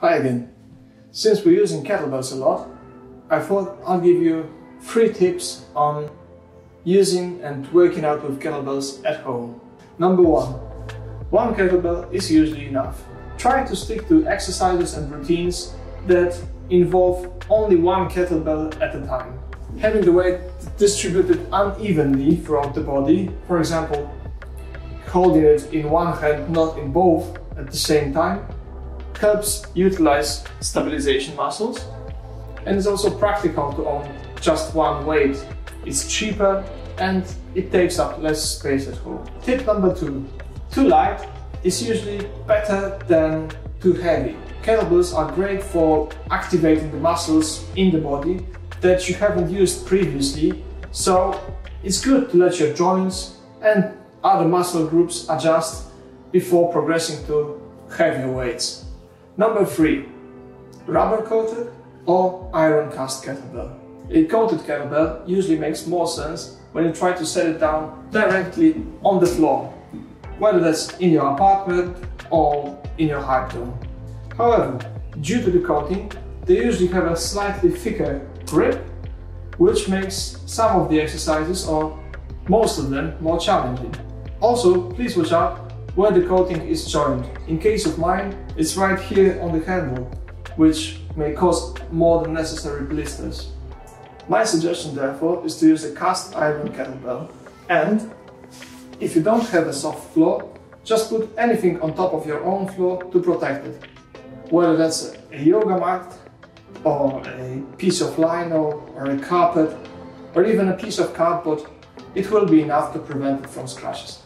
Hi again. Since we're using kettlebells a lot, I thought I'll give you three tips on using and working out with kettlebells at home. Number one, one kettlebell is usually enough. Try to stick to exercises and routines that involve only one kettlebell at a time. Having the weight distributed unevenly throughout the body, for example, holding it in one hand, not in both at the same time, helps utilize stabilization muscles and is also practical to own just one weight. It's cheaper and it takes up less space at home. Tip number two, too light is usually better than too heavy. Kettlebells are great for activating the muscles in the body that you haven't used previously, so it's good to let your joints and other muscle groups adjust before progressing to heavier weights. Number three, rubber coated or iron cast kettlebell. A coated kettlebell usually makes more sense when you try to set it down directly on the floor, whether that's in your apartment or in your dome. However, due to the coating, they usually have a slightly thicker grip, which makes some of the exercises or most of them more challenging. Also, please watch out where the coating is joined. In case of mine, it's right here on the handle, which may cause more than necessary blisters. My suggestion therefore is to use a cast iron kettlebell and if you don't have a soft floor, just put anything on top of your own floor to protect it. Whether that's a yoga mat or a piece of lino or a carpet or even a piece of cardboard, it will be enough to prevent it from scratches.